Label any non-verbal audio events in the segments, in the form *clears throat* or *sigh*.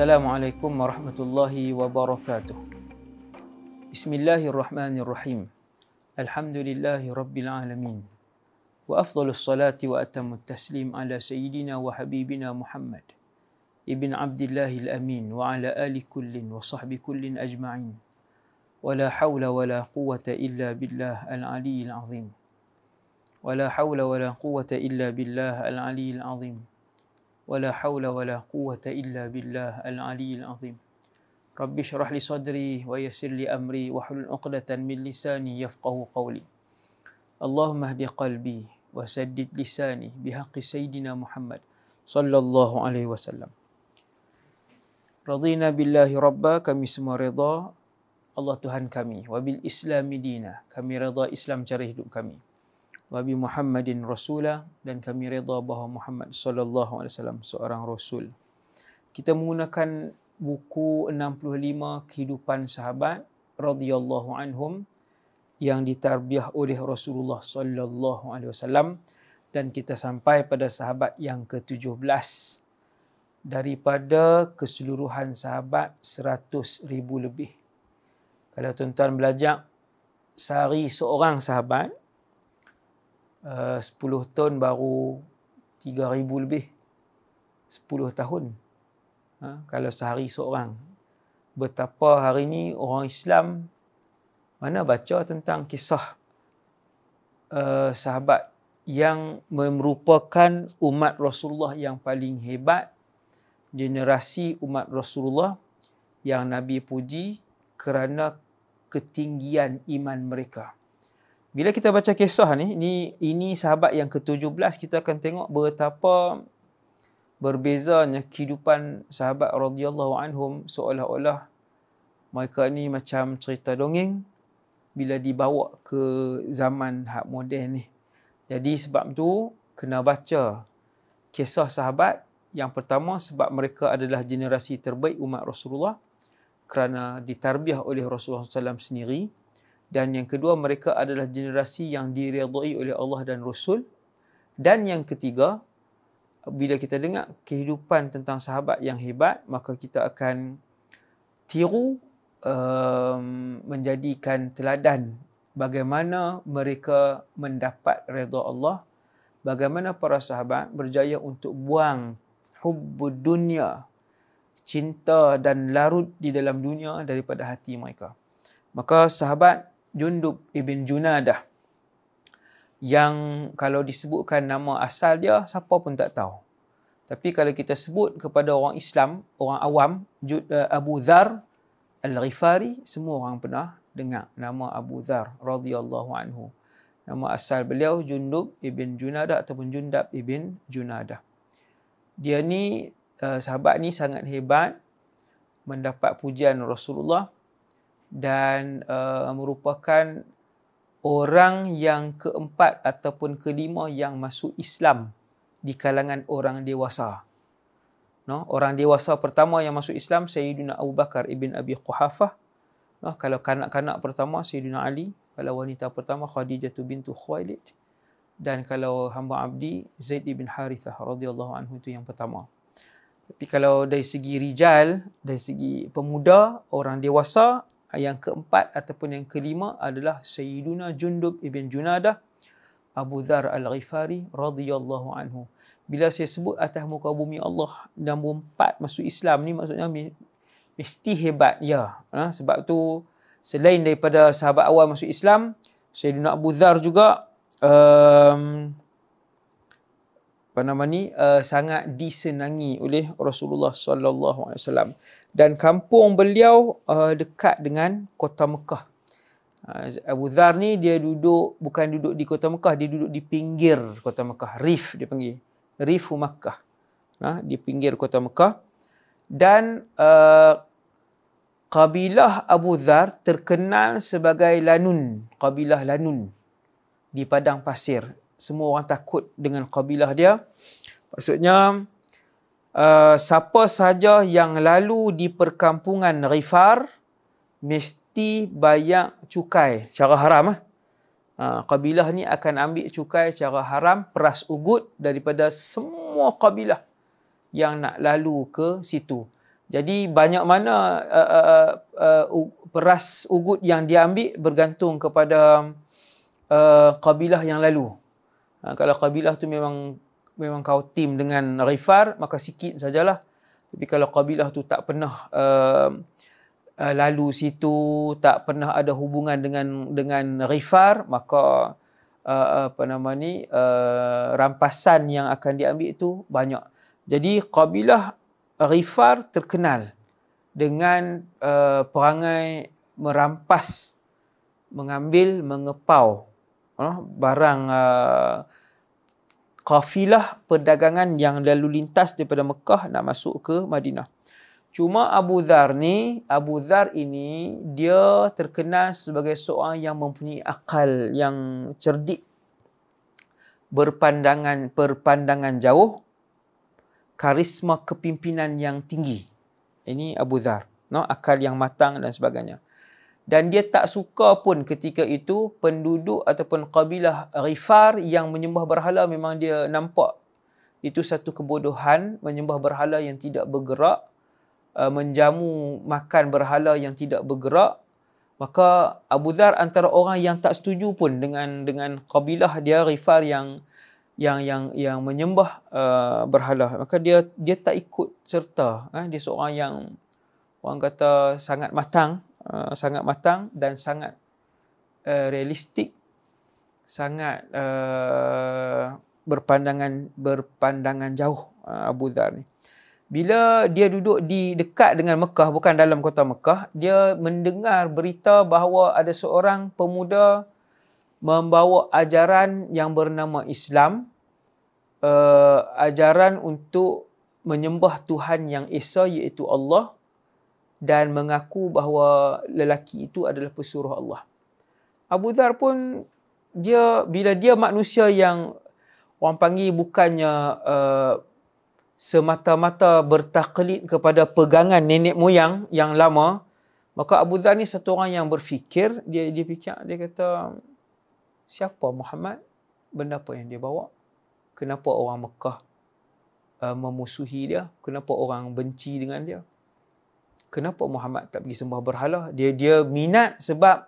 Assalamualaikum warahmatullahi wabarakatuh. Bismillahirrahmanirrahim. Alhamdulillahi rabbil alamin. Wa afdhalus salati wa atammut taslim ala sayyidina wa habibina Muhammad ibn Abdillahil amin wa ala ali kullin wa sahbi kullin ajma'in. Wa la hawla wa la quwwata illa billah al-aliyyil azim. Wa la hawla wa la quwwata illa billah al-aliyyil azim. ولا حول ولا قوة إلا بالله العلي العظيم رب اشرح لي صدري ويسر لي أمري واحلل عقدة من لساني يفقه قولي اللهم اهد قلبي وسدد لساني بحق سيدنا محمد صلى الله عليه وسلم رضينا بالله ربا kami semua reda Allah Tuhan kami wabil Islami dina kami reda Islam cara hidup kami Wabi Muhammadin Rasulah dan kami reda bahawa Muhammad sallallahu alaihi wasallam seorang rasul. Kita menggunakan buku 65 kehidupan sahabat radhiyallahu anhum yang ditarbiah oleh Rasulullah sallallahu alaihi wasallam dan kita sampai pada sahabat yang ke-17 daripada keseluruhan sahabat 100 ribu lebih. Kalau tuan-tuan belajar sehari seorang sahabat uh, 10 tahun baru 3000 lebih. 10 tahun. Ha, kalau sehari seorang. Betapa hari ini orang Islam mana baca tentang kisah uh, sahabat yang merupakan umat Rasulullah yang paling hebat generasi umat Rasulullah yang Nabi puji kerana ketinggian iman mereka. Bila kita baca kisah ni, ni ini sahabat yang ke-17 kita akan tengok betapa berbezanya kehidupan sahabat radhiyallahu anhum seolah-olah mereka ni macam cerita dongeng bila dibawa ke zaman hak moden ni. Jadi sebab tu kena baca kisah sahabat yang pertama sebab mereka adalah generasi terbaik umat Rasulullah kerana ditarbiah oleh Rasulullah SAW sendiri dan yang kedua mereka adalah generasi yang diridai oleh Allah dan Rasul. Dan yang ketiga bila kita dengar kehidupan tentang sahabat yang hebat maka kita akan tiru um, menjadikan teladan bagaimana mereka mendapat redha Allah bagaimana para sahabat berjaya untuk buang hubbud dunia cinta dan larut di dalam dunia daripada hati mereka. Maka sahabat Jundub ibn Junadah yang kalau disebutkan nama asal dia siapa pun tak tahu. Tapi kalau kita sebut kepada orang Islam, orang awam, eh, Abu Dhar Al-Ghifari, semua orang pernah dengar nama Abu Dhar radhiyallahu anhu. Nama asal beliau Jundub ibn Junadah ataupun Jundab ibn Junadah. Dia ni eh, sahabat ni sangat hebat mendapat pujian Rasulullah dan uh, merupakan orang yang keempat ataupun kelima yang masuk Islam di kalangan orang dewasa. No, orang dewasa pertama yang masuk Islam Sayyidina Abu Bakar ibn Abi Quhafah. No, kalau kanak-kanak pertama Sayyidina Ali, kalau wanita pertama Khadijah bintu Khuwailid dan kalau hamba abdi Zaid ibn Harithah radhiyallahu anhu itu yang pertama. Tapi kalau dari segi rijal, dari segi pemuda, orang dewasa, yang keempat ataupun yang kelima adalah Sayyiduna Jundub ibn Junadah Abu Dhar Al-Ghifari radhiyallahu anhu. Bila saya sebut atas muka bumi Allah nombor empat masuk Islam ni maksudnya mesti hebat ya. Ha? sebab tu selain daripada sahabat awal masuk Islam, Sayyidina Abu Dhar juga um, apa nama ni uh, sangat disenangi oleh Rasulullah sallallahu alaihi wasallam dan kampung beliau uh, dekat dengan kota Mekah. Uh, Abu Dhar ni dia duduk bukan duduk di kota Mekah, dia duduk di pinggir kota Mekah, Rif dia panggil. Rif Makkah. Nah, di pinggir kota Mekah dan uh, kabilah Abu Dhar terkenal sebagai Lanun, kabilah Lanun di padang pasir. Semua orang takut dengan kabilah dia. Maksudnya uh, siapa saja yang lalu di perkampungan Rifar mesti bayar cukai cara haram ah. Uh, kabilah ni akan ambil cukai cara haram peras ugut daripada semua kabilah yang nak lalu ke situ. Jadi banyak mana uh, uh, uh, peras ugut yang diambil bergantung kepada uh, kabilah yang lalu. Uh, kalau kabilah tu memang memang kau tim dengan Rifar, maka sikit sajalah. Tapi kalau kabilah tu tak pernah uh, uh, lalu situ, tak pernah ada hubungan dengan dengan Rifar, maka uh, apa nama ni uh, rampasan yang akan diambil itu banyak. Jadi kabilah Rifar terkenal dengan uh, perangai merampas, mengambil, mengepau uh, barang uh, kafilah perdagangan yang lalu lintas daripada Mekah nak masuk ke Madinah. Cuma Abu Dhar ni, Abu Dhar ini dia terkenal sebagai seorang yang mempunyai akal yang cerdik berpandangan perpandangan jauh karisma kepimpinan yang tinggi. Ini Abu Dhar. No, akal yang matang dan sebagainya. Dan dia tak suka pun ketika itu penduduk ataupun kabilah Rifar yang menyembah berhala memang dia nampak itu satu kebodohan menyembah berhala yang tidak bergerak uh, menjamu makan berhala yang tidak bergerak. Maka Abu Dhar antara orang yang tak setuju pun dengan dengan kabilah dia Rifar yang yang yang yang menyembah uh, berhala. Maka dia dia tak ikut serta eh? dia seorang yang orang kata sangat matang uh, sangat matang dan sangat uh, realistik sangat uh, berpandangan berpandangan jauh uh, Abu Dhar ni. Bila dia duduk di dekat dengan Mekah bukan dalam kota Mekah dia mendengar berita bahawa ada seorang pemuda membawa ajaran yang bernama Islam uh, ajaran untuk menyembah Tuhan yang Esa iaitu Allah dan mengaku bahawa lelaki itu adalah pesuruh Allah. Abu Dhar pun dia bila dia manusia yang orang panggil bukannya uh, semata-mata bertaklid kepada pegangan nenek moyang yang lama, maka Abu Dhar ni satu orang yang berfikir, dia dia fikir dia kata siapa Muhammad? Benda apa yang dia bawa? kenapa orang Mekah uh, memusuhi dia kenapa orang benci dengan dia kenapa Muhammad tak pergi sembah berhala? Dia dia minat sebab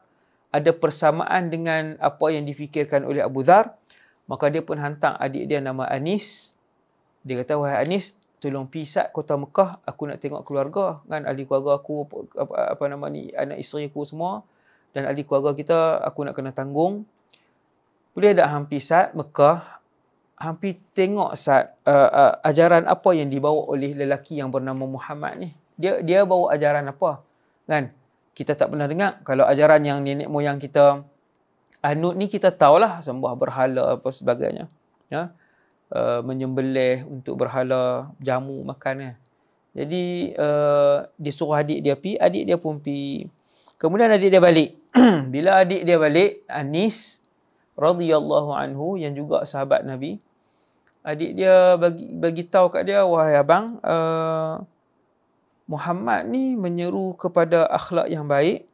ada persamaan dengan apa yang difikirkan oleh Abu Dhar. Maka dia pun hantar adik dia nama Anis. Dia kata wahai Anis tolong pisat kota Mekah. Aku nak tengok keluarga. Kan ahli keluarga aku apa, apa nama ni anak isteri aku semua. Dan ahli keluarga kita aku nak kena tanggung. Boleh tak hang pisat Mekah? Hampir tengok saat uh, uh, ajaran apa yang dibawa oleh lelaki yang bernama Muhammad ni. Dia dia bawa ajaran apa? Kan? Kita tak pernah dengar kalau ajaran yang nenek moyang kita anut ni kita tahulah sembah berhala apa sebagainya. Ya. Uh, menyembelih untuk berhala jamu makan kan. Jadi uh, dia suruh adik dia pi, adik dia pun pi. Kemudian adik dia balik. *clears throat* Bila adik dia balik, Anis radhiyallahu anhu yang juga sahabat Nabi, adik dia bagi bagi tahu kat dia wahai abang uh, Muhammad ni menyeru kepada akhlak yang baik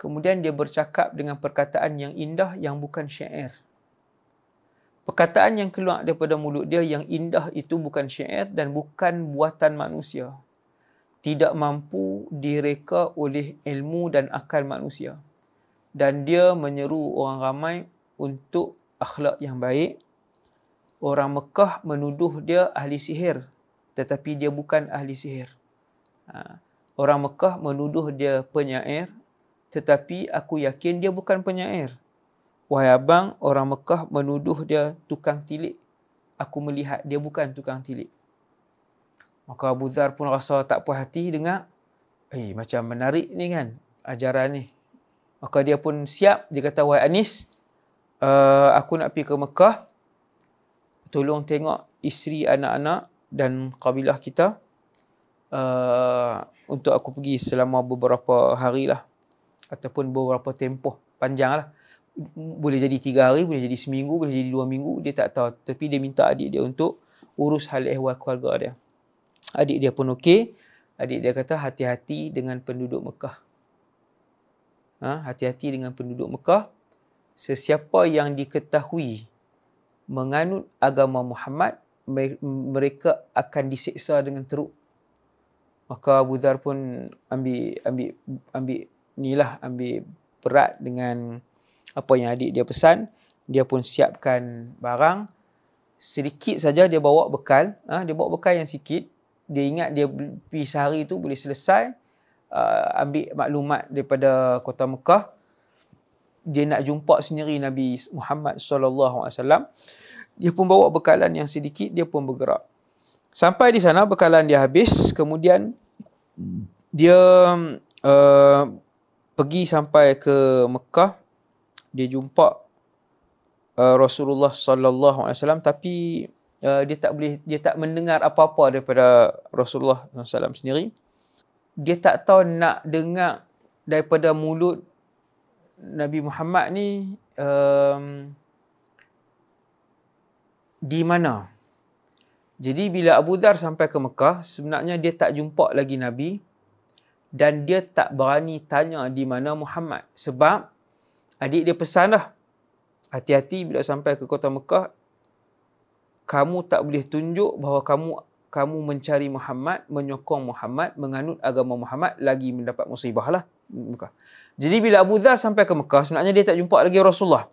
kemudian dia bercakap dengan perkataan yang indah yang bukan syair. Perkataan yang keluar daripada mulut dia yang indah itu bukan syair dan bukan buatan manusia. Tidak mampu direka oleh ilmu dan akal manusia. Dan dia menyeru orang ramai untuk akhlak yang baik. Orang Mekah menuduh dia ahli sihir tetapi dia bukan ahli sihir. Ha. Orang Mekah menuduh dia penyair tetapi aku yakin dia bukan penyair. Wahai abang, orang Mekah menuduh dia tukang tilik. Aku melihat dia bukan tukang tilik. Maka Abu Dhar pun rasa tak puas hati dengar. Eh, macam menarik ni kan ajaran ni. Maka dia pun siap. Dia kata, Wahai Anis, uh, aku nak pergi ke Mekah tolong tengok isteri anak-anak dan kabilah kita uh, untuk aku pergi selama beberapa hari lah ataupun beberapa tempoh panjang lah boleh jadi tiga hari, boleh jadi seminggu, boleh jadi dua minggu, dia tak tahu. Tapi dia minta adik dia untuk urus hal ehwal keluarga dia. Adik dia pun okey. Adik dia kata hati-hati dengan penduduk Mekah. Ha, hati-hati dengan penduduk Mekah. Sesiapa yang diketahui menganut agama Muhammad mereka akan diseksa dengan teruk Maka Abu Dhar pun ambil ambil ambil nilah ambil berat dengan apa yang adik dia pesan. Dia pun siapkan barang. Sedikit saja dia bawa bekal. Ha, dia bawa bekal yang sikit. Dia ingat dia pergi sehari tu boleh selesai. Uh, ambil maklumat daripada kota Mekah. Dia nak jumpa sendiri Nabi Muhammad sallallahu alaihi wasallam. Dia pun bawa bekalan yang sedikit, dia pun bergerak. Sampai di sana bekalan dia habis, kemudian dia uh, pergi sampai ke Mekah. Dia jumpa uh, Rasulullah sallallahu alaihi wasallam tapi uh, dia tak boleh dia tak mendengar apa-apa daripada Rasulullah sallallahu sendiri. Dia tak tahu nak dengar daripada mulut Nabi Muhammad ni um, di mana jadi bila Abu Dhar sampai ke Mekah, sebenarnya dia tak jumpa lagi Nabi dan dia tak berani tanya di mana Muhammad. Sebab adik dia pesan dah, hati-hati bila sampai ke kota Mekah, kamu tak boleh tunjuk bahawa kamu kamu mencari Muhammad, menyokong Muhammad, menganut agama Muhammad, lagi mendapat musibah lah. Mekah. Jadi bila Abu Dhar sampai ke Mekah, sebenarnya dia tak jumpa lagi Rasulullah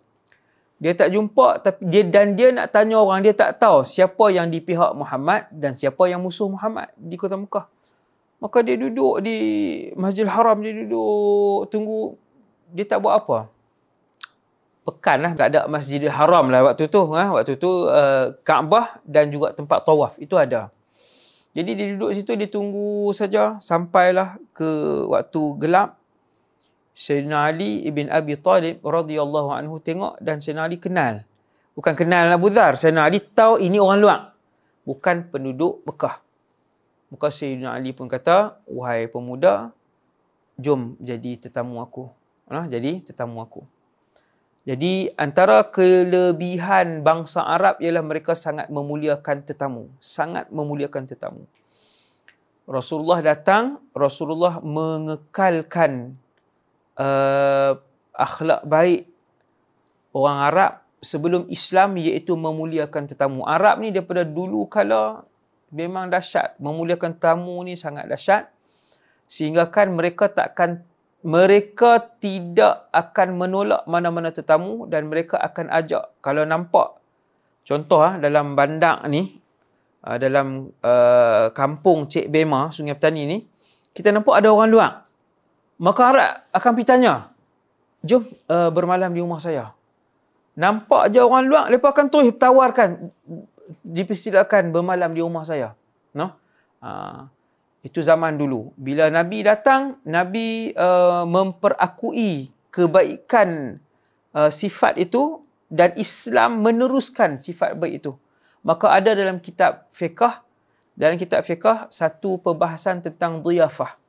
dia tak jumpa tapi dia dan dia nak tanya orang dia tak tahu siapa yang di pihak Muhammad dan siapa yang musuh Muhammad di kota Mekah. Maka dia duduk di Masjidil Haram dia duduk tunggu dia tak buat apa. Pekan lah tak ada Masjidil Haram lah waktu tu ha? waktu tu uh, Kaabah dan juga tempat tawaf itu ada. Jadi dia duduk situ dia tunggu saja sampailah ke waktu gelap Sayyidina Ali ibn Abi Talib radhiyallahu anhu tengok dan Sayyidina Ali kenal. Bukan kenal Abu Dhar. Sayyidina Ali tahu ini orang luar. Bukan penduduk Mekah. Maka Sayyidina Ali pun kata, wahai pemuda, jom jadi tetamu aku. Nah, jadi tetamu aku. Jadi antara kelebihan bangsa Arab ialah mereka sangat memuliakan tetamu. Sangat memuliakan tetamu. Rasulullah datang, Rasulullah mengekalkan uh, akhlak baik orang Arab sebelum Islam iaitu memuliakan tetamu. Arab ni daripada dulu kala memang dahsyat. Memuliakan tamu ni sangat dahsyat. Sehingga kan mereka takkan mereka tidak akan menolak mana-mana tetamu dan mereka akan ajak kalau nampak contoh ah dalam bandar ni ah, dalam uh, kampung Cik Bema Sungai Petani ni kita nampak ada orang luar Maka Arab akan pergi tanya, jom uh, bermalam di rumah saya. Nampak je orang luar, mereka akan terus tawarkan, dipersilakan bermalam di rumah saya. No? Uh, itu zaman dulu. Bila Nabi datang, Nabi uh, memperakui kebaikan uh, sifat itu dan Islam meneruskan sifat baik itu. Maka ada dalam kitab fiqah, dalam kitab fiqah, satu perbahasan tentang dhiyafah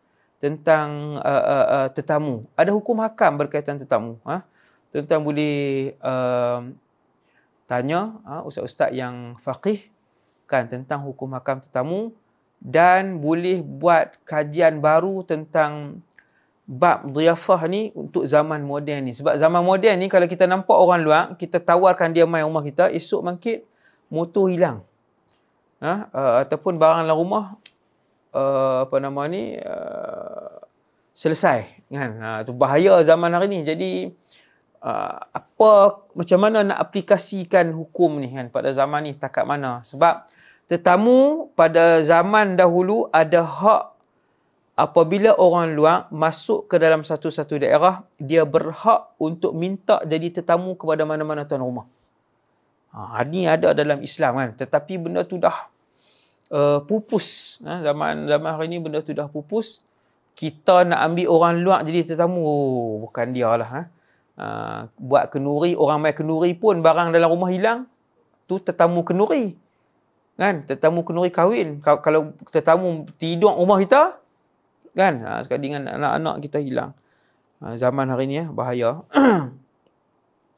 tentang uh, uh, uh, tetamu. Ada hukum hakam berkaitan tetamu. Ha? Tentang boleh uh, tanya uh, ustaz-ustaz yang faqih kan tentang hukum hakam tetamu dan boleh buat kajian baru tentang bab dhiyafah ni untuk zaman moden ni. Sebab zaman moden ni kalau kita nampak orang luar, kita tawarkan dia main rumah kita, esok mangkit motor hilang. Ha? Uh, ataupun barang dalam rumah uh, apa nama ni uh, selesai kan? Ha tu bahaya zaman hari ni. Jadi uh, apa macam mana nak aplikasikan hukum ni kan pada zaman ni takat mana? Sebab tetamu pada zaman dahulu ada hak apabila orang luar masuk ke dalam satu-satu daerah dia berhak untuk minta jadi tetamu kepada mana-mana tuan rumah. Ha ni ada dalam Islam kan? Tetapi benda tu dah uh, pupus. Ha, zaman zaman hari ni benda tu dah pupus. Kita nak ambil orang luar jadi tetamu, oh, bukan dia lah. Ha. Uh, buat kenuri, orang main kenuri pun barang dalam rumah hilang, tu tetamu kenuri. Kan? Tetamu kenuri kahwin. Kalau tetamu tidur rumah kita, kan? Ha, sekali dengan anak-anak kita hilang. Ha, zaman hari ni ya, bahaya. *clears throat*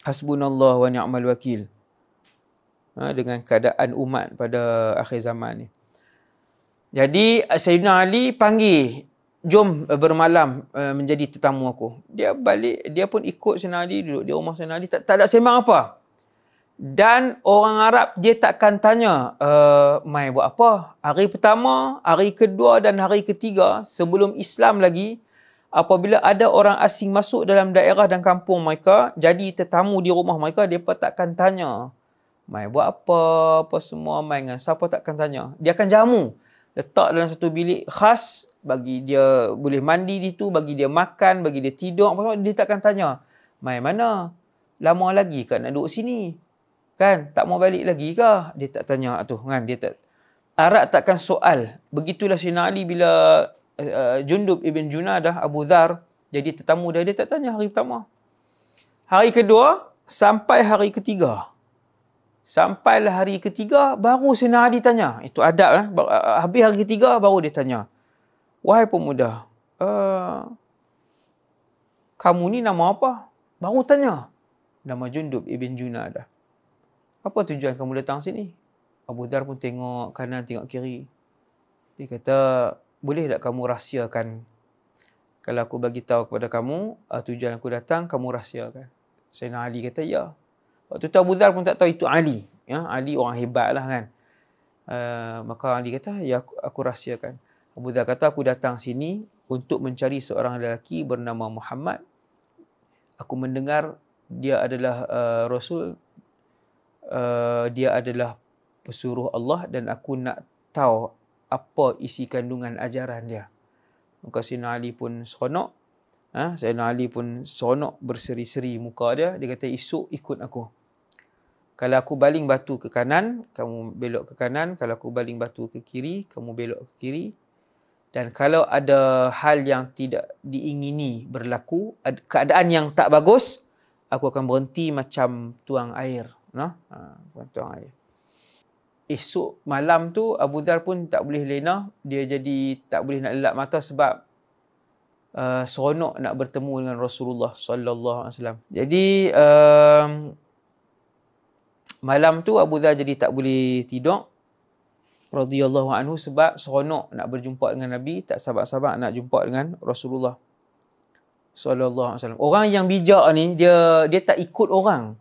Hasbunallah wa ni'mal wakil. Ha, dengan keadaan umat pada akhir zaman ni. Jadi Sayyidina Ali panggil, jom uh, bermalam uh, menjadi tetamu aku. Dia balik, dia pun ikut Sayyidina Ali duduk di rumah Sayyidina Ali. Tak, tak ada sembang apa. Dan orang Arab dia takkan tanya, uh, mai buat apa? Hari pertama, hari kedua dan hari ketiga sebelum Islam lagi, apabila ada orang asing masuk dalam daerah dan kampung mereka, jadi tetamu di rumah mereka, pun takkan tanya, mai buat apa, apa semua, mai dengan siapa takkan tanya. Dia akan jamu. Letak dalam satu bilik khas, bagi dia boleh mandi di tu, bagi dia makan, bagi dia tidur, apa semua, dia takkan tanya, mai mana? Lama lagi kan nak duduk sini? Kan? Tak mau balik lagi ke? Dia tak tanya tu. Kan? Dia tak... Arab takkan soal. Begitulah Sina Ali bila uh, Jundub Ibn Junadah, Abu Dhar, jadi tetamu dia, dia tak tanya hari pertama. Hari kedua, sampai hari ketiga. Sampailah hari ketiga, baru Sina Ali tanya. Itu adab lah. Habis hari ketiga, baru dia tanya. Wahai pemuda, uh, kamu ni nama apa? Baru tanya. Nama Jundub Ibn Junadah apa tujuan kamu datang sini? Abu Dhar pun tengok kanan, tengok kiri. Dia kata, boleh tak kamu rahsiakan? Kalau aku bagi tahu kepada kamu, uh, tujuan aku datang, kamu rahsiakan. Sayyidina Ali kata, ya. Waktu tu Abu Dhar pun tak tahu itu Ali. Ya, Ali orang hebat lah kan. Uh, maka Ali kata, ya aku, aku rahsiakan. Abu Dhar kata, aku datang sini untuk mencari seorang lelaki bernama Muhammad. Aku mendengar dia adalah uh, Rasul uh, dia adalah pesuruh Allah dan aku nak tahu apa isi kandungan ajaran dia. Maka Sayyidina Ali pun seronok. Ha? Sayyidina Ali pun seronok berseri-seri muka dia. Dia kata, esok ikut aku. Kalau aku baling batu ke kanan, kamu belok ke kanan. Kalau aku baling batu ke kiri, kamu belok ke kiri. Dan kalau ada hal yang tidak diingini berlaku, keadaan yang tak bagus, aku akan berhenti macam tuang air no ha tuan air esok malam tu Abu Dhar pun tak boleh lena dia jadi tak boleh nak lelap mata sebab uh, seronok nak bertemu dengan Rasulullah sallallahu alaihi wasallam jadi um, malam tu Abu Dhar jadi tak boleh tidur radhiyallahu anhu sebab seronok nak berjumpa dengan Nabi tak sabar-sabar nak jumpa dengan Rasulullah sallallahu alaihi wasallam orang yang bijak ni dia dia tak ikut orang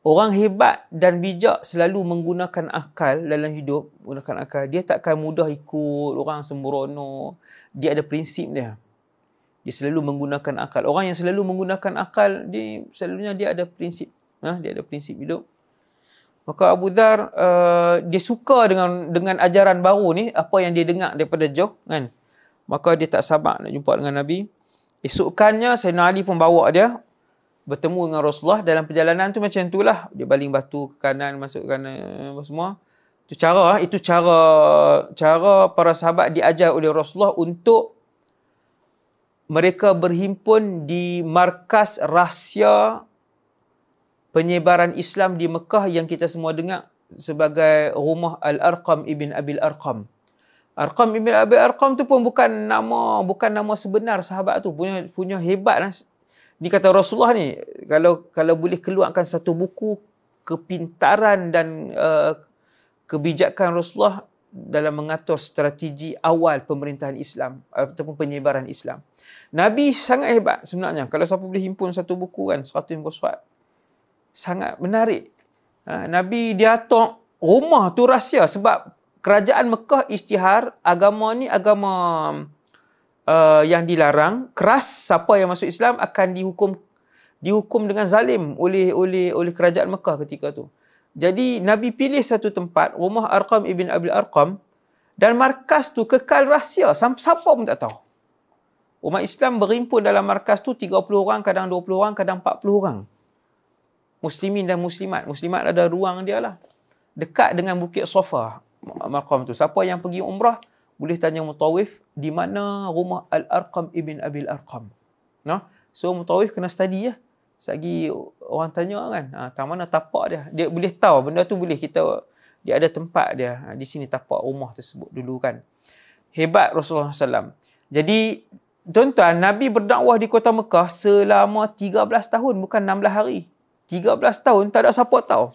Orang hebat dan bijak selalu menggunakan akal dalam hidup, menggunakan akal. Dia takkan mudah ikut orang sembrono. Dia ada prinsip dia. Dia selalu menggunakan akal. Orang yang selalu menggunakan akal, dia selalunya dia ada prinsip. Ha? Dia ada prinsip hidup. Maka Abu Dhar, uh, dia suka dengan dengan ajaran baru ni, apa yang dia dengar daripada jauh. Kan? Maka dia tak sabar nak jumpa dengan Nabi. Esokkannya, Sayyidina Ali pun bawa dia bertemu dengan Rasulullah dalam perjalanan tu macam itulah dia baling batu ke kanan masuk ke kanan apa semua itu cara itu cara cara para sahabat diajar oleh Rasulullah untuk mereka berhimpun di markas rahsia penyebaran Islam di Mekah yang kita semua dengar sebagai rumah Al-Arqam ibn Abil Arqam. Arqam ibn Abil Arqam tu pun bukan nama bukan nama sebenar sahabat tu punya punya hebat lah ni kata Rasulullah ni kalau kalau boleh keluarkan satu buku kepintaran dan uh, kebijakan Rasulullah dalam mengatur strategi awal pemerintahan Islam ataupun penyebaran Islam. Nabi sangat hebat sebenarnya. Kalau siapa boleh himpun satu buku kan, satu yang suat. Sangat menarik. Ha, Nabi dia atok rumah tu rahsia sebab kerajaan Mekah isytihar agama ni agama uh, yang dilarang keras siapa yang masuk Islam akan dihukum dihukum dengan zalim oleh oleh oleh kerajaan Mekah ketika tu. Jadi Nabi pilih satu tempat rumah Arqam ibn Abil Arqam dan markas tu kekal rahsia siapa pun tak tahu. Umat Islam berimpun dalam markas tu 30 orang, kadang 20 orang, kadang 40 orang. Muslimin dan muslimat. Muslimat ada ruang dia lah. Dekat dengan Bukit Sofa, makam tu. Siapa yang pergi umrah, boleh tanya mutawif di mana rumah Al-Arqam ibn Abil Arqam. No? So mutawif kena study ya. Sagi orang tanya kan, ha, tang mana tapak dia. Dia boleh tahu benda tu boleh kita dia ada tempat dia ha, di sini tapak rumah tersebut dulu kan. Hebat Rasulullah SAW. Jadi tuan-tuan Nabi berdakwah di kota Mekah selama 13 tahun bukan 16 hari. 13 tahun tak ada siapa tahu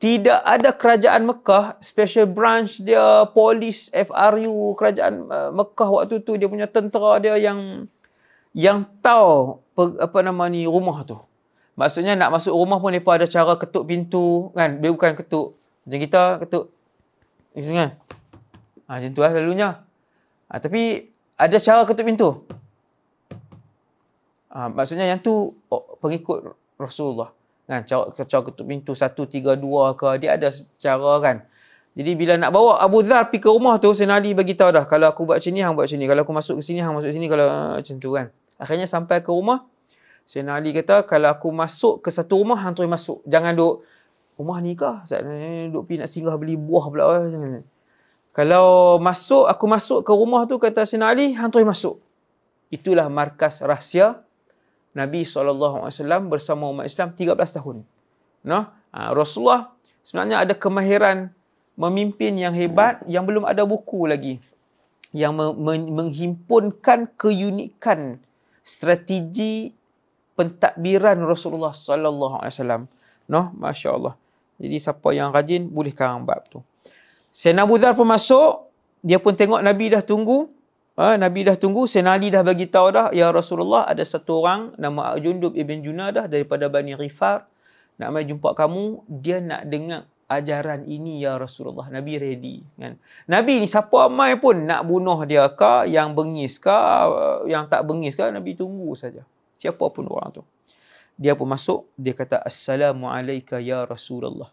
tidak ada kerajaan Mekah special branch dia polis FRU kerajaan uh, Mekah waktu tu dia punya tentera dia yang yang tahu apa nama ni rumah tu Maksudnya nak masuk rumah pun mereka ada cara ketuk pintu kan. Dia bukan ketuk. Macam kita ketuk. Macam kan. Ha, macam tu lah selalunya. Ha, tapi ada cara ketuk pintu. Ha, maksudnya yang tu oh, pengikut Rasulullah. Kan, cara, cara ketuk pintu satu, tiga, dua ke. Dia ada cara kan. Jadi bila nak bawa Abu Dhar pergi ke rumah tu, Sayyidina Ali bagi tahu dah. Kalau aku buat macam ni, hang buat macam ni. Kalau aku masuk ke sini, hang masuk ke sini. Kalau macam tu kan. Akhirnya sampai ke rumah, Sayyidina Ali kata, kalau aku masuk ke satu rumah, hang terus masuk. Jangan duduk, rumah ni kah? Duduk pergi nak singgah beli buah pula. Kalau masuk, aku masuk ke rumah tu, kata Sayyidina Ali, hang terus masuk. Itulah markas rahsia Nabi SAW bersama umat Islam 13 tahun. No? Ha, Rasulullah sebenarnya ada kemahiran memimpin yang hebat yang belum ada buku lagi yang menghimpunkan keunikan strategi pentadbiran Rasulullah sallallahu alaihi wasallam. Noh, masya-Allah. Jadi siapa yang rajin boleh karang bab tu. Sayyidina Abu Dhar pun masuk, dia pun tengok Nabi dah tunggu. Ha, Nabi dah tunggu, Sayyidina Ali dah bagi tahu dah, ya Rasulullah ada satu orang nama Jundub ibn Junadah daripada Bani Ghifar nak mai jumpa kamu, dia nak dengar ajaran ini ya Rasulullah. Nabi ready kan. Nabi ni siapa amai pun nak bunuh dia ke, yang bengis ke, yang tak bengis ke, Nabi tunggu saja siapa pun orang tu. Dia pun masuk, dia kata Assalamualaikum ya Rasulullah.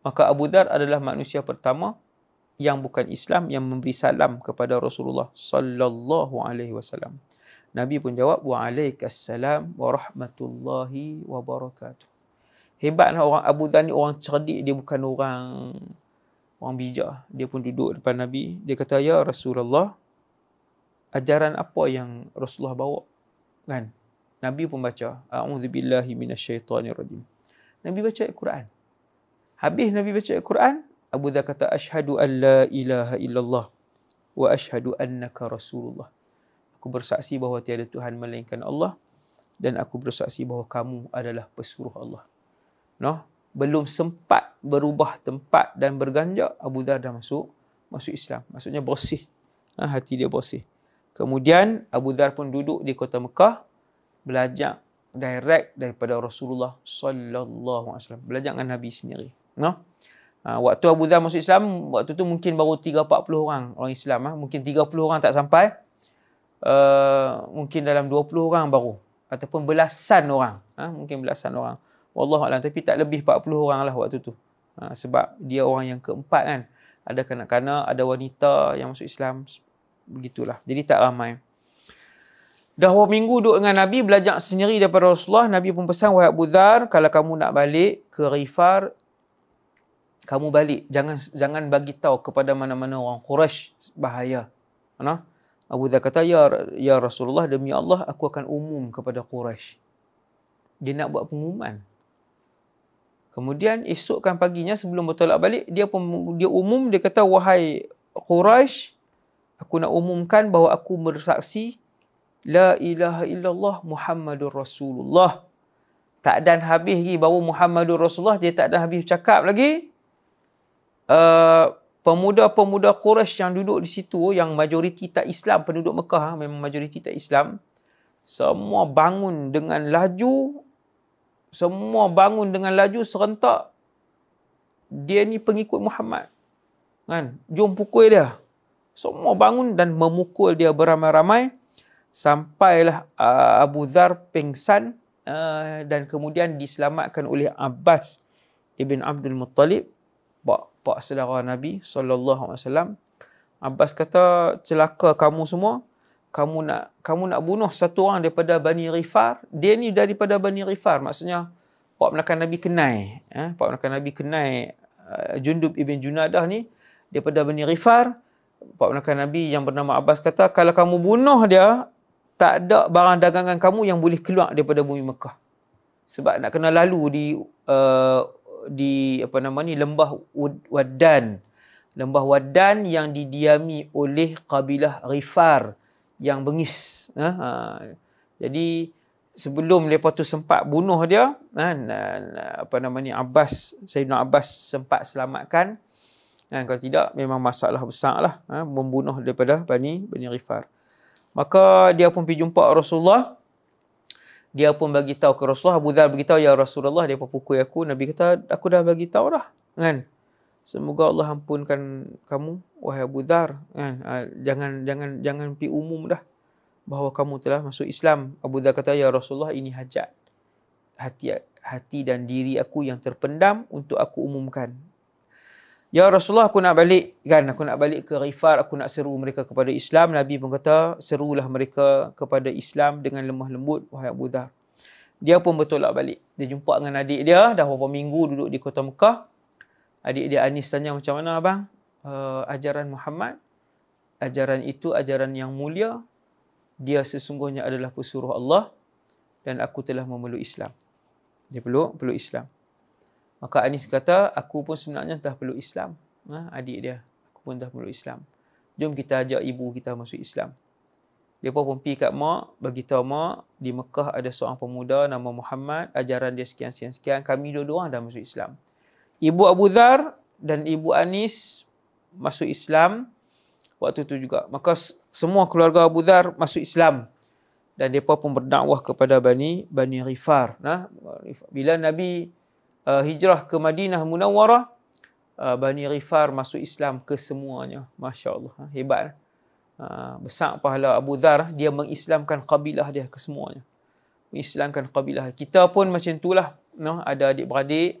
Maka Abu Dhar adalah manusia pertama yang bukan Islam yang memberi salam kepada Rasulullah sallallahu alaihi wasallam. Nabi pun jawab waalaikumsalam warahmatullahi wabarakatuh. Hebatlah orang Abu Dhar ni orang cerdik dia bukan orang orang bijak. Dia pun duduk depan Nabi, dia kata ya Rasulullah ajaran apa yang Rasulullah bawa kan nabi pun baca a'udzubillahi minasyaitonirrajim nabi baca al-Quran habis nabi baca al-Quran Abu Dhar kata asyhadu an la ilaha illallah wa asyhadu annaka rasulullah aku bersaksi bahawa tiada tuhan melainkan Allah dan aku bersaksi bahawa kamu adalah pesuruh Allah noh belum sempat berubah tempat dan berganjak Abu Dhar dah masuk masuk Islam maksudnya bersih ha, hati dia bersih Kemudian Abu Dhar pun duduk di kota Mekah belajar direct daripada Rasulullah sallallahu alaihi wasallam. Belajar dengan Nabi sendiri. No? Ha, waktu Abu Dhar masuk Islam, waktu tu mungkin baru 3 40 orang orang Islam ha? mungkin 30 orang tak sampai. Uh, mungkin dalam 20 orang baru ataupun belasan orang. Ha? mungkin belasan orang. Wallahu alam tapi tak lebih 40 orang lah waktu tu. Ha, sebab dia orang yang keempat kan. Ada kanak-kanak, ada wanita yang masuk Islam begitulah. Jadi tak ramai. Dah beberapa minggu duduk dengan Nabi, belajar sendiri daripada Rasulullah. Nabi pun pesan, wahai Abu Dhar, kalau kamu nak balik ke Rifar, kamu balik. Jangan jangan bagi tahu kepada mana-mana orang Quraisy bahaya. Mana? Abu Dhar kata, ya, ya Rasulullah, demi Allah, aku akan umum kepada Quraisy. Dia nak buat pengumuman. Kemudian esokkan paginya sebelum bertolak balik, dia dia umum, dia kata, wahai Quraisy, aku nak umumkan bahawa aku bersaksi la ilaha illallah Muhammadur Rasulullah. Tak dan habis lagi bahawa Muhammadur Rasulullah dia tak dan habis cakap lagi. Uh, pemuda-pemuda Quraisy yang duduk di situ yang majoriti tak Islam penduduk Mekah ha, memang majoriti tak Islam semua bangun dengan laju semua bangun dengan laju serentak dia ni pengikut Muhammad kan? Jom pukul dia. Semua bangun dan memukul dia beramai-ramai sampailah uh, Abu Dhar pingsan uh, dan kemudian diselamatkan oleh Abbas ibn Abdul Muttalib pak saudara Nabi wasallam Abbas kata celaka kamu semua. Kamu nak kamu nak bunuh satu orang daripada Bani Rifar. Dia ni daripada Bani Rifar. Maksudnya pak menakan Nabi kenai eh? Pak menakan Nabi kenai uh, Jundub ibn Junadah ni daripada Bani Rifar. Pak Penakan Nabi yang bernama Abbas kata, kalau kamu bunuh dia, tak ada barang dagangan kamu yang boleh keluar daripada bumi Mekah. Sebab nak kena lalu di uh, di apa nama ni lembah Wadan. Lembah Wadan yang didiami oleh kabilah Rifar yang bengis. Uh, uh, jadi sebelum mereka tu sempat bunuh dia, uh, apa nama ni Abbas, Sayyidina Abbas sempat selamatkan Ha, kalau tidak, memang masalah besar lah. Ha, membunuh daripada Bani, Bani Rifar. Maka dia pun pergi jumpa Rasulullah. Dia pun bagi tahu ke Rasulullah Abu Dhar bagi tahu ya Rasulullah dia pukul aku. Nabi kata aku dah bagi tahu dah kan? Semoga Allah ampunkan kamu wahai Abu Dhar kan? Uh, jangan jangan jangan pi umum dah bahawa kamu telah masuk Islam. Abu Dhar kata ya Rasulullah ini hajat. Hati hati dan diri aku yang terpendam untuk aku umumkan Ya Rasulullah aku nak balik kan aku nak balik ke Rifar aku nak seru mereka kepada Islam Nabi pun kata serulah mereka kepada Islam dengan lemah lembut wahai Abu Dhar. Dia pun bertolak balik. Dia jumpa dengan adik dia dah beberapa minggu duduk di kota Mekah. Adik dia Anis tanya macam mana abang? Uh, ajaran Muhammad ajaran itu ajaran yang mulia. Dia sesungguhnya adalah pesuruh Allah dan aku telah memeluk Islam. Dia peluk peluk Islam. Maka Anis kata, aku pun sebenarnya dah peluk Islam. Ha, adik dia, aku pun dah peluk Islam. Jom kita ajak ibu kita masuk Islam. Dia pun pergi kat mak, bagi tahu mak, di Mekah ada seorang pemuda nama Muhammad, ajaran dia sekian-sekian-sekian, kami dua-dua dah masuk Islam. Ibu Abu Dhar dan ibu Anis masuk Islam waktu itu juga. Maka semua keluarga Abu Dhar masuk Islam. Dan mereka pun berdakwah kepada Bani Bani Rifar. Nah, bila Nabi uh, hijrah ke Madinah Munawwarah, uh, Bani Rifar masuk Islam ke semuanya. Masya Allah. Ha, hebat. Uh, besar pahala Abu Dhar, dia mengislamkan kabilah dia ke semuanya. Mengislamkan kabilah. Kita pun macam itulah. No? Ada adik-beradik,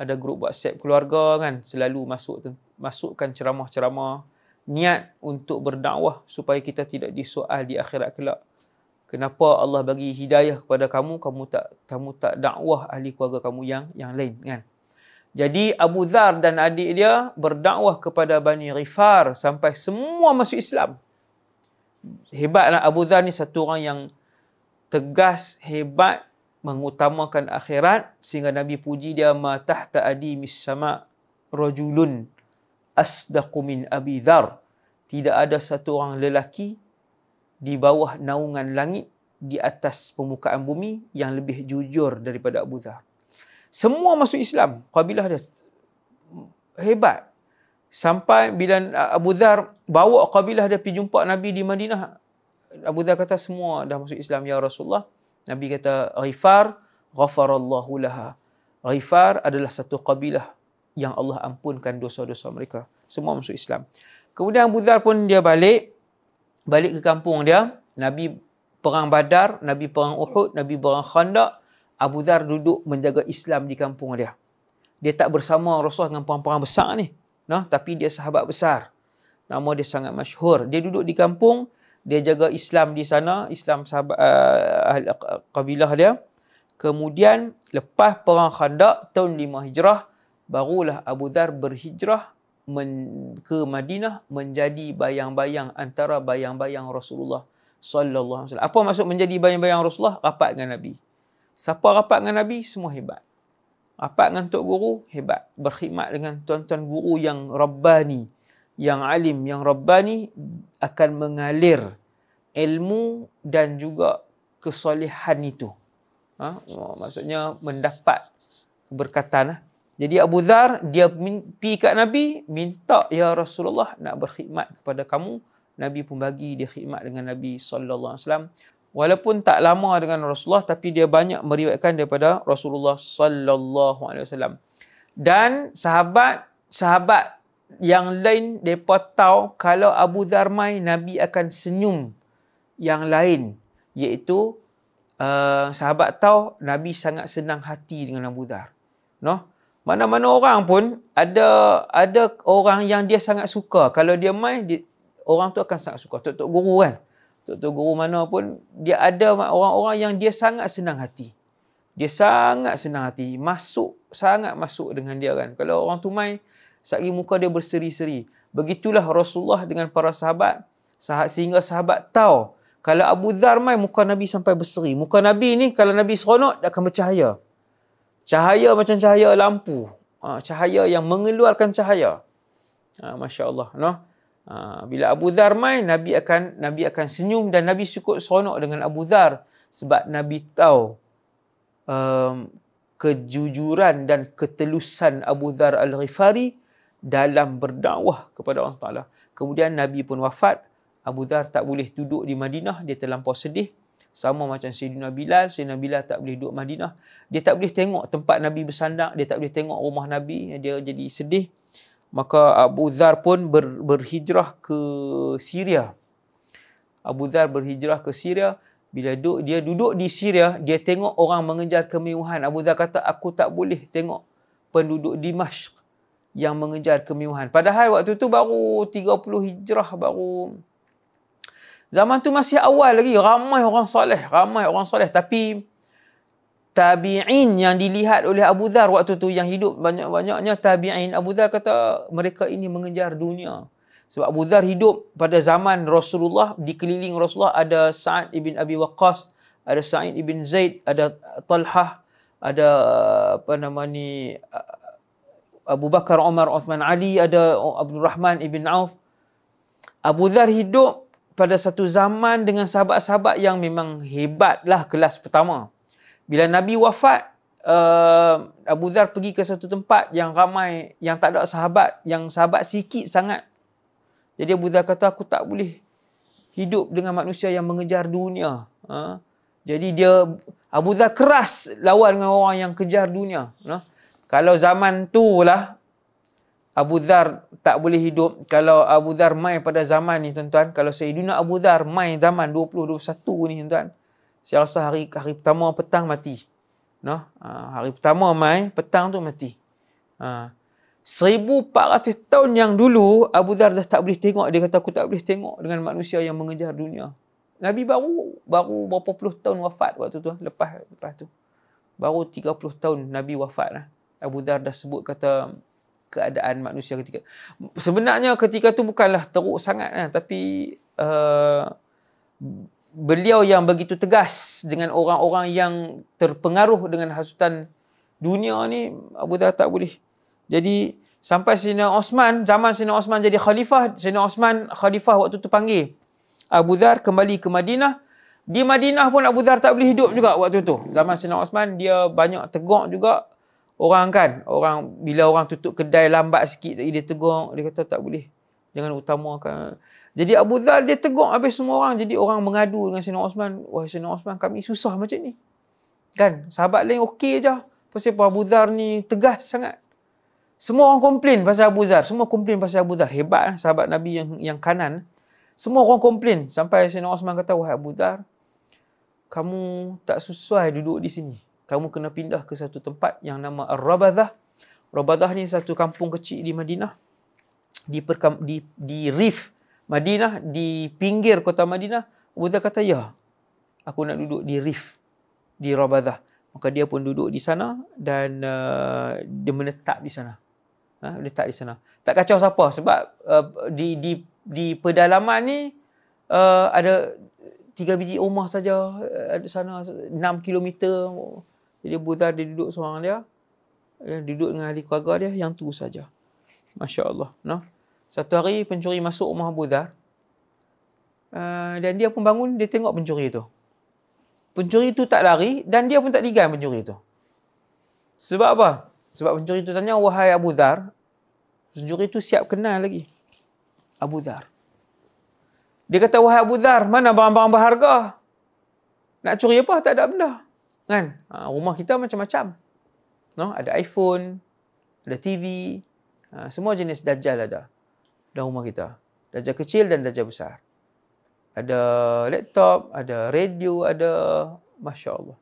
ada grup WhatsApp keluarga kan, selalu masuk masukkan ceramah-ceramah niat untuk berdakwah supaya kita tidak disoal di akhirat kelak kenapa Allah bagi hidayah kepada kamu? Kamu tak kamu tak dakwah ahli keluarga kamu yang yang lain kan? Jadi Abu Dhar dan adik dia berdakwah kepada Bani Rifar sampai semua masuk Islam. Hebatlah Abu Dhar ni satu orang yang tegas hebat mengutamakan akhirat sehingga Nabi puji dia ma tahta adi sama rajulun asdaqu min Abi Dhar tidak ada satu orang lelaki di bawah naungan langit di atas permukaan bumi yang lebih jujur daripada Abu Dhar. Semua masuk Islam. Kabilah dia hebat. Sampai bila Abu Dhar bawa kabilah dia pergi jumpa Nabi di Madinah. Abu Dhar kata semua dah masuk Islam ya Rasulullah. Nabi kata Ghifar ghafarallahu laha. Ghifar adalah satu kabilah yang Allah ampunkan dosa-dosa mereka. Semua masuk Islam. Kemudian Abu Dhar pun dia balik balik ke kampung dia, Nabi perang Badar, Nabi perang Uhud, Nabi perang Khandaq, Abu Dhar duduk menjaga Islam di kampung dia. Dia tak bersama Rasulullah dengan perang-perang besar ni. Nah, tapi dia sahabat besar. Nama dia sangat masyhur. Dia duduk di kampung, dia jaga Islam di sana, Islam sahabat uh, kabilah dia. Kemudian lepas perang Khandaq tahun 5 Hijrah, barulah Abu Dhar berhijrah men, ke Madinah menjadi bayang-bayang antara bayang-bayang Rasulullah sallallahu alaihi wasallam. Apa maksud menjadi bayang-bayang Rasulullah? Rapat dengan Nabi. Siapa rapat dengan Nabi? Semua hebat. Rapat dengan tok guru? Hebat. Berkhidmat dengan tuan-tuan guru yang rabbani, yang alim, yang rabbani akan mengalir ilmu dan juga kesolehan itu. Ha? Maksudnya mendapat keberkatan. Ha? Jadi Abu Dhar dia pergi kat Nabi minta ya Rasulullah nak berkhidmat kepada kamu. Nabi pun bagi dia khidmat dengan Nabi wasallam. Walaupun tak lama dengan Rasulullah tapi dia banyak meriwayatkan daripada Rasulullah wasallam. Dan sahabat sahabat yang lain depa tahu kalau Abu Dhar mai Nabi akan senyum yang lain iaitu uh, sahabat tahu Nabi sangat senang hati dengan Abu Dhar. No? Mana-mana orang pun ada ada orang yang dia sangat suka. Kalau dia main, dia, orang tu akan sangat suka. Tok-tok guru kan. Tok-tok guru mana pun, dia ada orang-orang yang dia sangat senang hati. Dia sangat senang hati. Masuk, sangat masuk dengan dia kan. Kalau orang tu main, sehari muka dia berseri-seri. Begitulah Rasulullah dengan para sahabat. sahabat sehingga sahabat tahu. Kalau Abu Dhar main, muka Nabi sampai berseri. Muka Nabi ni, kalau Nabi seronok, dia akan bercahaya. Cahaya macam cahaya lampu. Ha, cahaya yang mengeluarkan cahaya. Ha, Masya Allah. No? Ha, bila Abu Dhar main, Nabi akan Nabi akan senyum dan Nabi cukup seronok dengan Abu Dhar. Sebab Nabi tahu um, kejujuran dan ketelusan Abu Dhar Al-Ghifari dalam berdakwah kepada Allah Ta'ala. Kemudian Nabi pun wafat. Abu Dhar tak boleh duduk di Madinah. Dia terlampau sedih. Sama macam Sayyidina Bilal, Sayyidina Bilal tak boleh duduk Madinah. Dia tak boleh tengok tempat Nabi bersandar, dia tak boleh tengok rumah Nabi, dia jadi sedih. Maka Abu Dhar pun ber, berhijrah ke Syria. Abu Dhar berhijrah ke Syria. Bila duduk, dia duduk di Syria, dia tengok orang mengejar kemewahan. Abu Dhar kata, aku tak boleh tengok penduduk Dimashq yang mengejar kemewahan. Padahal waktu tu baru 30 hijrah, baru Zaman tu masih awal lagi ramai orang soleh, ramai orang soleh tapi tabi'in yang dilihat oleh Abu Dhar waktu tu yang hidup banyak-banyaknya tabi'in Abu Dhar kata mereka ini mengejar dunia. Sebab Abu Dhar hidup pada zaman Rasulullah dikeliling Rasulullah ada Sa'ad ibn Abi Waqqas, ada Sa'id ibn Zaid, ada Talhah, ada apa nama ni Abu Bakar, Umar, Uthman, Ali, ada Abdul Rahman ibn Auf. Abu Dhar hidup pada satu zaman dengan sahabat-sahabat yang memang hebatlah kelas pertama. Bila Nabi wafat, uh, Abu Dhar pergi ke satu tempat yang ramai, yang tak ada sahabat, yang sahabat sikit sangat. Jadi Abu Dhar kata, aku tak boleh hidup dengan manusia yang mengejar dunia. Uh, jadi dia, Abu Dhar keras lawan dengan orang yang kejar dunia. Uh. Kalau zaman tu lah, Abu Dhar tak boleh hidup. Kalau Abu Dhar mai pada zaman ni tuan-tuan kalau Sayyidina Abu Dhar mai zaman 2021 ni tuan-tuan saya rasa hari hari pertama petang mati. No ha, hari pertama mai petang tu mati. Ha. 1400 tahun yang dulu Abu Dhar dah tak boleh tengok. Dia kata aku tak boleh tengok dengan manusia yang mengejar dunia. Nabi baru baru berapa puluh tahun wafat waktu tu lepas lepas tu. Baru 30 tahun Nabi wafat lah. Abu Dhar dah sebut kata keadaan manusia ketika sebenarnya ketika tu bukanlah teruk sangat kan tapi uh, beliau yang begitu tegas dengan orang-orang yang terpengaruh dengan hasutan dunia ni Abu Dhar tak boleh. Jadi sampai Sina Osman zaman Sina Osman jadi khalifah Sina Osman khalifah waktu tu panggil Abu Dhar kembali ke Madinah. Di Madinah pun Abu Dhar tak boleh hidup juga waktu tu. Zaman Sina Osman dia banyak tegak juga orang kan orang bila orang tutup kedai lambat sikit dia tegur dia kata tak boleh. Jangan utamakan. Jadi Abu Dhal dia tegur habis semua orang. Jadi orang mengadu dengan Sayyidina Osman wah Sayyidina Osman kami susah macam ni. Kan? Sahabat lain okey je. Pasal Abu Dhar ni tegas sangat. Semua orang komplain pasal Abu Dhar. Semua komplain pasal Abu Dhar. Hebat eh, sahabat Nabi yang yang kanan. Semua orang komplain. Sampai Sayyidina Osman kata wahai Abu Dhar kamu tak sesuai duduk di sini kamu kena pindah ke satu tempat yang nama Ar-Rabadah. Rabadah ni satu kampung kecil di Madinah. Di, perkam, di, di Rif Madinah, di pinggir kota Madinah. Abu Dhar kata, ya, aku nak duduk di Rif, di Rabadah. Maka dia pun duduk di sana dan uh, dia menetap di sana. Ha, menetap di sana. Tak kacau siapa sebab uh, di, di, di pedalaman ni uh, ada tiga biji rumah saja ada sana 6 kilometer jadi Abu Dhar dia duduk seorang dia. Dia duduk dengan ahli keluarga dia. Yang tu saja. Masya Allah. No? Satu hari pencuri masuk rumah Abu Dhar. Uh, dan dia pun bangun. Dia tengok pencuri itu. Pencuri itu tak lari. Dan dia pun tak digan pencuri itu. Sebab apa? Sebab pencuri itu tanya. Wahai Abu Dhar. Pencuri itu siap kenal lagi. Abu Dhar. Dia kata, wahai Abu Dhar, mana barang-barang berharga? Nak curi apa? Tak ada benda. Kan? Ha, rumah kita macam-macam. No? Ada iPhone, ada TV, ha, semua jenis dajjal ada dalam rumah kita. Dajjal kecil dan dajjal besar. Ada laptop, ada radio, ada Masya Allah.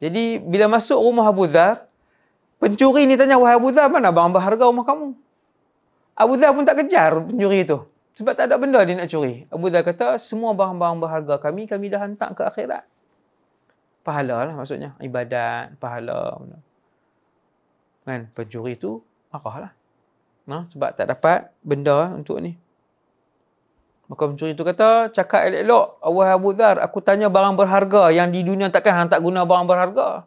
Jadi bila masuk rumah Abu Dhar, pencuri ni tanya, Wahai Abu Dhar, mana barang berharga rumah kamu? Abu Dhar pun tak kejar pencuri itu. Sebab tak ada benda dia nak curi. Abu Dhar kata, semua barang-barang berharga kami, kami dah hantar ke akhirat pahala lah maksudnya. Ibadat pahala kan? Pencuri tu marah lah. Nah, sebab tak dapat benda untuk ni. Maka pencuri tu kata cakap elok-elok Allah Abu Dhar aku tanya barang berharga yang di dunia takkan hang tak guna barang berharga.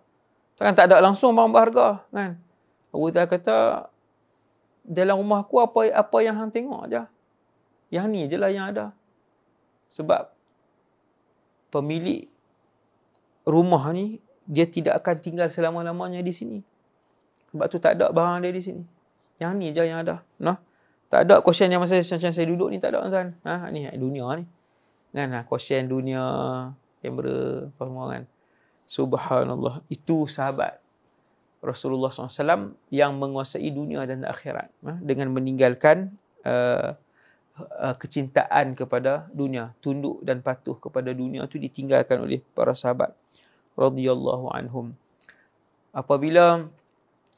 Takkan tak ada langsung barang berharga. Kan? Abu Dhar kata dalam rumah aku apa apa yang hang tengok aja. Yang ni je lah yang ada. Sebab pemilik rumah ni dia tidak akan tinggal selama-lamanya di sini. Sebab tu tak ada barang dia di sini. Yang ni je yang ada. Nah. Tak ada question yang masa macam saya duduk ni tak ada tuan. Ha ni dunia ni. Kan lah question dunia kamera apa semua kan. Subhanallah. Itu sahabat Rasulullah SAW yang menguasai dunia dan akhirat ha? dengan meninggalkan uh, uh, kecintaan kepada dunia, tunduk dan patuh kepada dunia itu ditinggalkan oleh para sahabat radhiyallahu anhum. Apabila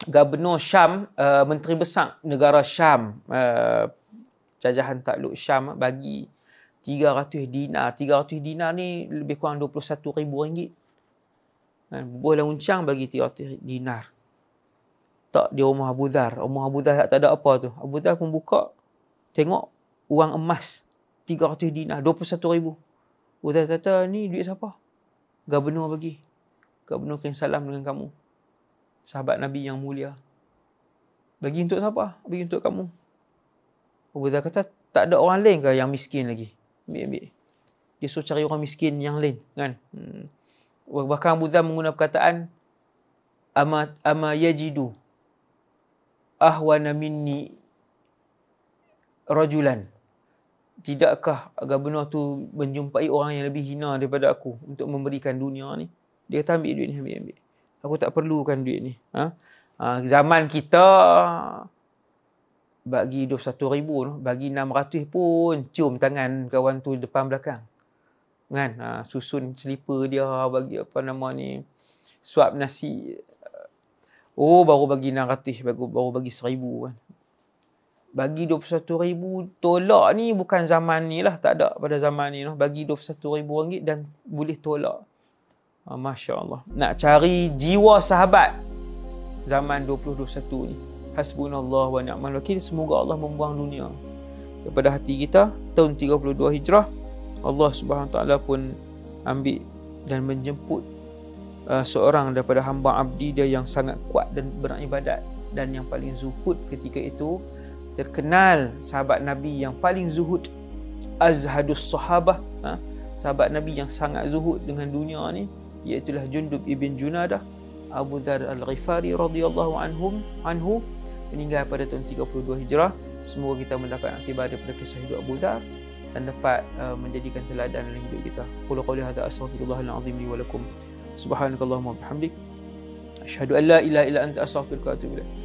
gubernur Syam, uh, menteri besar negara Syam, uh, jajahan takluk Syam bagi 300 dinar. 300 dinar ni lebih kurang 21 ribu ringgit. Kan? Boleh uncang bagi 300 dinar tak di rumah Abu Dhar. Rumah Abu Dhar tak ada apa tu. Abu Dhar pun buka, tengok uang emas 300 dinar, 21 ribu. Dhar kata, ni duit siapa? Gubernur bagi. Gubernur kirim salam dengan kamu. Sahabat Nabi yang mulia. Bagi untuk siapa? Bagi untuk kamu. Dhar kata, tak ada orang lain ke yang miskin lagi? Ambil, ambil. Dia suruh cari orang miskin yang lain. Kan? Hmm. Bahkan Abu menggunakan perkataan, ama, ama yajidu ahwana minni rajulan tidakkah gubernur tu menjumpai orang yang lebih hina daripada aku untuk memberikan dunia ni? Dia kata ambil duit ni ambil ambil. Aku tak perlukan duit ni. Ha? ha zaman kita bagi 21 ribu bagi 600 pun cium tangan kawan tu depan belakang. Kan? Ha, susun selipar dia bagi apa nama ni suap nasi. Oh baru bagi 600 baru, baru bagi 1000 kan. Bagi 21,000 tolak ni bukan zaman ni lah. Tak ada pada zaman ni. No. Bagi 21,000 ringgit dan boleh tolak. Ah, Masya Allah. Nak cari jiwa sahabat zaman 2021 ni. Hasbunallah wa ni'mal wakil. Semoga Allah membuang dunia daripada hati kita. Tahun 32 Hijrah. Allah Subhanahu Taala pun ambil dan menjemput uh, seorang daripada hamba abdi dia yang sangat kuat dan beribadat dan yang paling zuhud ketika itu terkenal sahabat Nabi yang paling zuhud azhadus sahabah ha? sahabat Nabi yang sangat zuhud dengan dunia ni iaitu Jundub ibn Junadah Abu Dhar al-Ghifari radhiyallahu anhum anhu meninggal pada tahun 32 Hijrah semoga kita mendapat akibat daripada kisah hidup Abu Dhar dan dapat uh, menjadikan teladan dalam hidup kita. Qul qawli hadza astaghfirullahal azim li wa lakum. Subhanakallahumma bihamdik. Asyhadu an la ilaha illa anta astaghfiruka wa atubu ilaik.